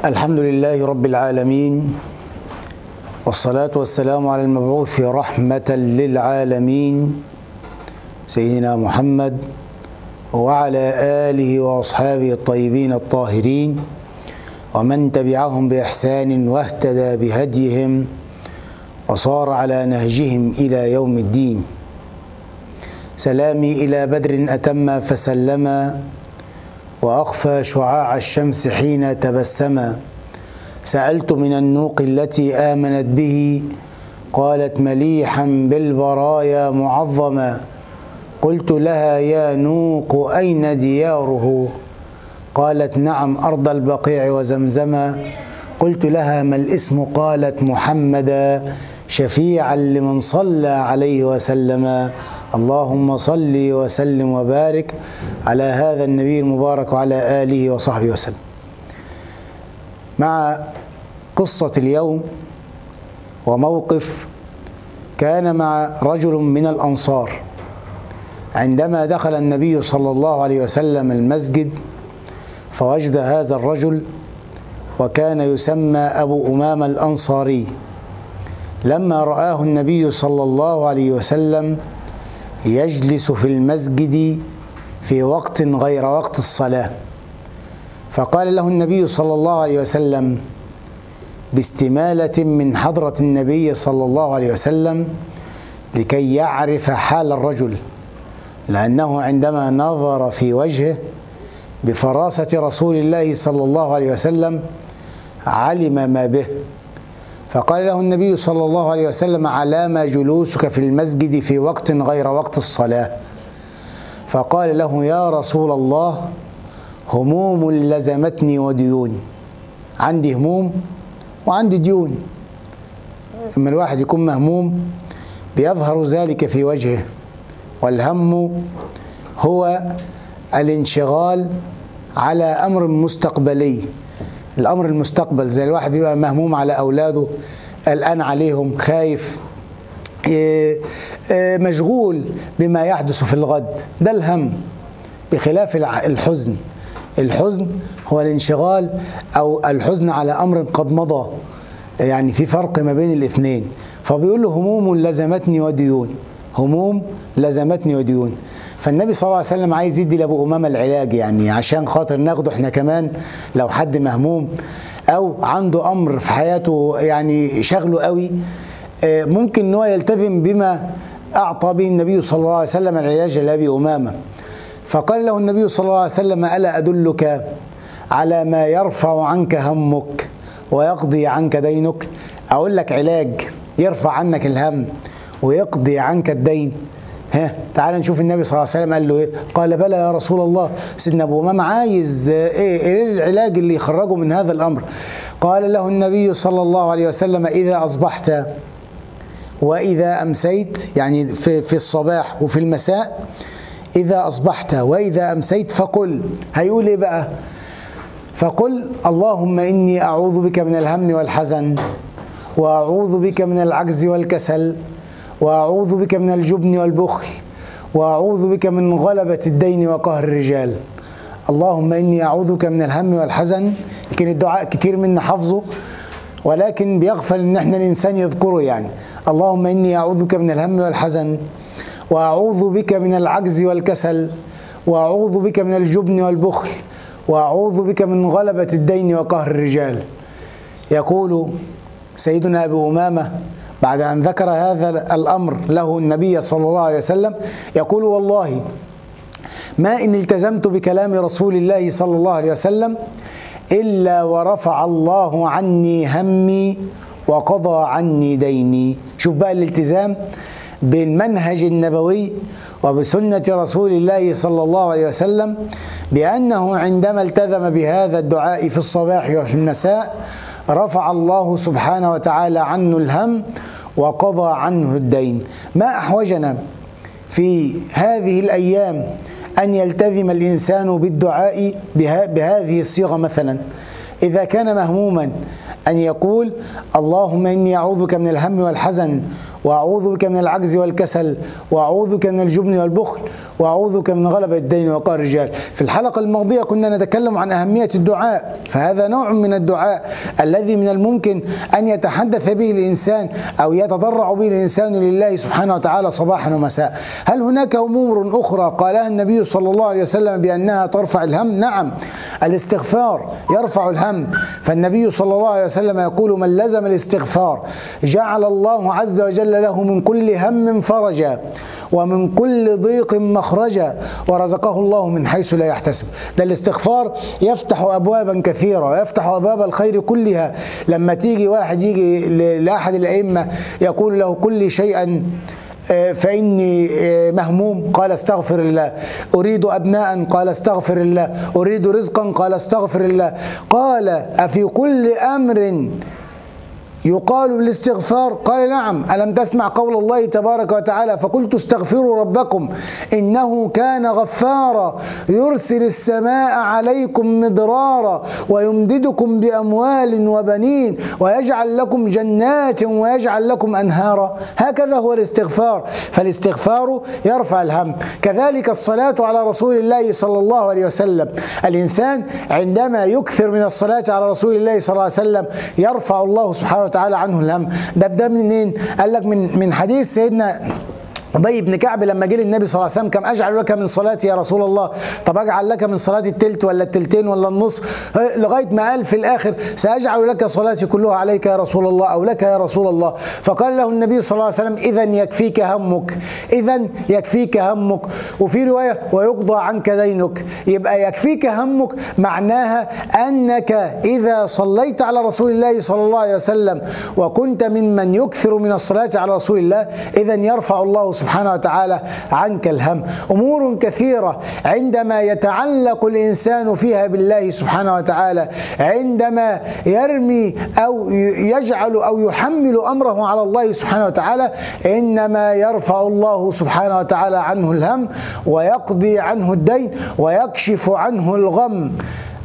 الحمد لله رب العالمين والصلاة والسلام على المبعوث رحمة للعالمين سيدنا محمد وعلى آله وأصحابه الطيبين الطاهرين ومن تبعهم بإحسان واهتدى بهديهم وصار على نهجهم إلى يوم الدين سلامي إلى بدر أتم فسلما وأخفى شعاع الشمس حين تبسما. سألت من النوق التي آمنت به قالت مليحا بالبرايا معظما. قلت لها يا نوق أين دياره؟ قالت نعم أرض البقيع وزمزما. قلت لها ما الاسم؟ قالت محمدا شفيعا لمن صلى عليه وسلم اللهم صل وسلم وبارك على هذا النبي المبارك وعلى آله وصحبه وسلم. مع قصة اليوم وموقف كان مع رجل من الأنصار عندما دخل النبي صلى الله عليه وسلم المسجد فوجد هذا الرجل وكان يسمى أبو أمامة الأنصاري. لما رآه النبي صلى الله عليه وسلم يجلس في المسجد في وقت غير وقت الصلاة. فقال له النبي صلى الله عليه وسلم باستمالة من حضرة النبي صلى الله عليه وسلم لكي يعرف حال الرجل لأنه عندما نظر في وجهه بفراسة رسول الله صلى الله عليه وسلم علم ما به. فقال له النبي صلى الله عليه وسلم على ما جلوسك في المسجد في وقت غير وقت الصلاة. فقال له يا رسول الله هموم لزمتني وديون. عندي هموم وعندي ديون. لما الواحد يكون مهموم بيظهر ذلك في وجهه والهم هو الانشغال على أمر مستقبلي. الأمر المستقبل زي الواحد بيبقى مهموم على أولاده قلقان عليهم خايف مشغول بما يحدث في الغد. ده الهم بخلاف الحزن. الحزن هو الانشغال أو الحزن على أمر قد مضى. يعني في فرق ما بين الاثنين فبيقول له هموم لزمتني وديون. هموم لزمتني وديون. فالنبي صلى الله عليه وسلم عايز يدي لأبو أمامة العلاج يعني عشان خاطر ناخده إحنا كمان لو حد مهموم أو عنده أمر في حياته يعني شغله قوي ممكن إن هو يلتزم بما أعطى به النبي صلى الله عليه وسلم العلاج لأبي أمامة. فقال له النبي صلى الله عليه وسلم ألا أدلك على ما يرفع عنك همك ويقضي عنك دينك؟ أقول لك علاج يرفع عنك الهم. ويقضي عنك الدين. ها تعال نشوف النبي صلى الله عليه وسلم قال له إيه؟ قال بلى يا رسول الله سيدنا أبو أمام عايز إيه إيه العلاج اللي يخرجه من هذا الأمر؟ قال له النبي صلى الله عليه وسلم إذا أصبحت وإذا أمسيت يعني في في الصباح وفي المساء إذا أصبحت وإذا أمسيت فقل. هيقول إيه بقى؟ فقل اللهم إني أعوذ بك من الهم والحزن وأعوذ بك من العجز والكسل وأعوذ بك من الجبن والبخل وأعوذ بك من غلبة الدين وقهر الرجال. اللهم إني اعوذ بك من الهم والحزن يمكن الدعاء كتير منا حافظه ولكن بيغفل إن إحنا الإنسان يذكره يعني. اللهم إني اعوذ بك من الهم والحزن وأعوذ بك من العجز والكسل وأعوذ بك من الجبن والبخل وأعوذ بك من غلبة الدين وقهر الرجال. يقول سيدنا أبو أمامة بعد أن ذكر هذا الأمر له النبي صلى الله عليه وسلم يقول والله ما إن التزمت بكلام رسول الله صلى الله عليه وسلم إلا ورفع الله عني همي وقضى عني ديني. شوف بقى الالتزام بالمنهج النبوي وبسنة رسول الله صلى الله عليه وسلم بأنه عندما التزم بهذا الدعاء في الصباح وفي المساء رفع الله سبحانه وتعالى عنه الهم وقضى عنه الدين. ما أحوجنا في هذه الأيام أن يلتزم الإنسان بالدعاء بهذه الصيغة مثلا. إذا كان مهموما أن يقول اللهم إني أعوذ بك من الهم والحزن وأعوذ بك من العجز والكسل وأعوذ بك من الجبن والبخل وأعوذ بك من غلبة الدين وقهر الرجال. في الحلقة الماضية كنا نتكلم عن أهمية الدعاء فهذا نوع من الدعاء الذي من الممكن أن يتحدث به الإنسان أو يتضرع به الإنسان لله سبحانه وتعالى صباحا ومساء. هل هناك أمور أخرى قالها النبي صلى الله عليه وسلم بأنها ترفع الهم؟ نعم. الاستغفار يرفع الهم. فالنبي صلى الله عليه وسلم يقول من لزم الاستغفار جعل الله عز وجل له من كل هم فرجا ومن كل ضيق مخرجا ورزقه الله من حيث لا يحتسب. ده الاستغفار يفتح أبوابا كثيرة ويفتح أبواب الخير كلها. لما تيجي واحد يجي لأحد الأئمة يقول له كل شيئا فإني مهموم. قال استغفر الله. أريد أبناء قال استغفر الله. أريد رزقا قال استغفر الله. قال أفي كل أمر يقال بالاستغفار قال نعم. ألم تسمع قول الله تبارك وتعالى فقلت استغفروا ربكم إنه كان غفارا. يرسل السماء عليكم مدرارا ويمددكم بأموال وبنين ويجعل لكم جنات ويجعل لكم أنهارا. هكذا هو الاستغفار. فالاستغفار يرفع الهم. كذلك الصلاة على رسول الله صلى الله عليه وسلم. الإنسان عندما يكثر من الصلاة على رسول الله صلى الله عليه وسلم يرفع الله سبحانه وتعالى عنه الهم. ده ده منين؟ قال لك من من حديث سيدنا ابي بن كعب لما جه للنبي صلى الله عليه وسلم كم أجعل لك من صلاتي يا رسول الله؟ طب أجعل لك من صلاتي التلت ولا التلتين ولا النصف؟ لغاية ما قال في الآخر سأجعل لك صلاتي كلها عليك يا رسول الله أو لك يا رسول الله. فقال له النبي صلى الله عليه وسلم اذا يكفيك همك اذا يكفيك همك. وفي رواية ويقضى عنك دينك. يبقى يكفيك همك معناها أنك إذا صليت على رسول الله صلى الله عليه وسلم وكنت ممن يكثر من الصلاة على رسول الله اذا يرفع الله سبحانه وتعالى عنك الهم. أمور كثيرة. عندما يتعلق الإنسان فيها بالله سبحانه وتعالى عندما يرمي أو يجعل أو يحمل أمره على الله سبحانه وتعالى إنما يرفع الله سبحانه وتعالى عنه الهم ويقضي عنه الدين ويكشف عنه الغم.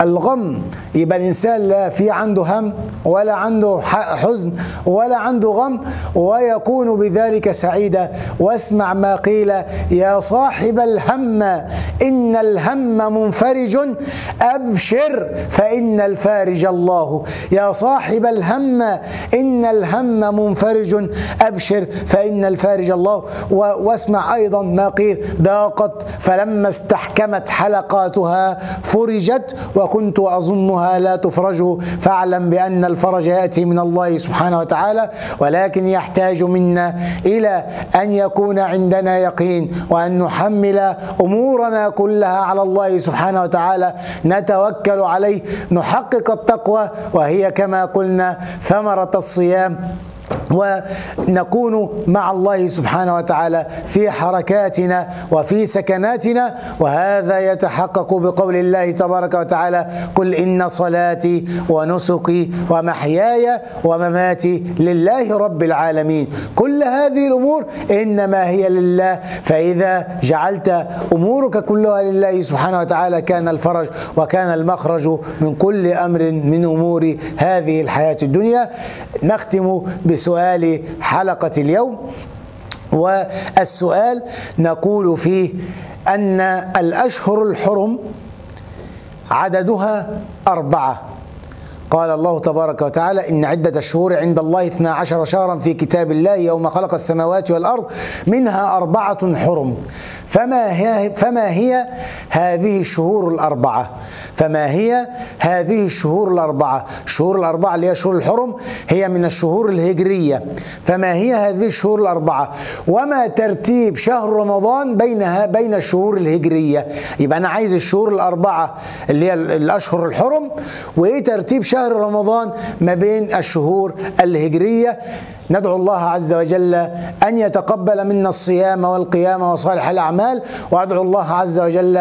الغم يبقى الإنسان لا في عنده هم ولا عنده حزن ولا عنده غم ويكون بذلك سعيدا. واسمع ما قيل يا صاحب الهم إن الهم منفرج أبشر فإن الفارج الله. يا صاحب الهم إن الهم منفرج أبشر فإن الفارج الله. واسمع أيضا ما قيل ضاقت فلما استحكمت حلقاتها فرجت وكنت أظنها لا تفرج فاعلم بأن الفرج يأتي من الله سبحانه وتعالى ولكن يحتاج منا إلى أن يكون عندنا يقين وأن نحمل أمورنا كلها على الله سبحانه وتعالى. نتوكل عليه نحقق التقوى وهي كما قلنا ثمرة الصيام. ونكون مع الله سبحانه وتعالى في حركاتنا وفي سكناتنا وهذا يتحقق بقول الله تبارك وتعالى قل إن صلاتي ونسكي ومحياي ومماتي لله رب العالمين كل هذه الأمور إنما هي لله فإذا جعلت أمورك كلها لله سبحانه وتعالى كان الفرج وكان المخرج من كل أمر من أمور هذه الحياة الدنيا. نختم بسؤال حلقة اليوم والسؤال نقول فيه أن الأشهر الحرم عددها أربعة. قال الله تبارك وتعالى إن عدة الشهور عند الله اثنا عشر شهرا في كتاب الله يوم خلق السماوات والأرض منها أربعة حرم. فما هي, فما هي هذه الشهور الأربعة؟ فما هي هذه الشهور الأربعة؟ الشهور الأربعة اللي هي شهور الحرم هي من الشهور الهجرية. فما هي هذه الشهور الأربعة؟ وما ترتيب شهر رمضان بينها بين الشهور الهجرية. يبقى أنا عايز الشهور الأربعة اللي هي الأشهر الحرم وإيه ترتيب شهر شهر رمضان ما بين الشهور الهجرية. ندعو الله عز وجل أن يتقبل منا الصيام والقيام وصالح الأعمال وأدعو الله عز وجل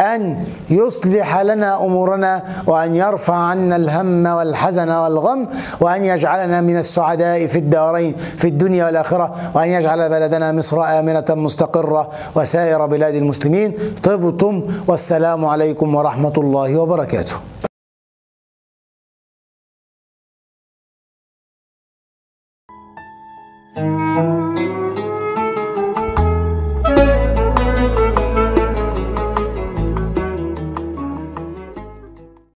أن يصلح لنا أمورنا وأن يرفع عنا الهم والحزن والغم وأن يجعلنا من السعداء في الدارين في الدنيا والآخرة وأن يجعل بلدنا مصر آمنة مستقرة وسائر بلاد المسلمين. طبتم والسلام عليكم ورحمة الله وبركاته.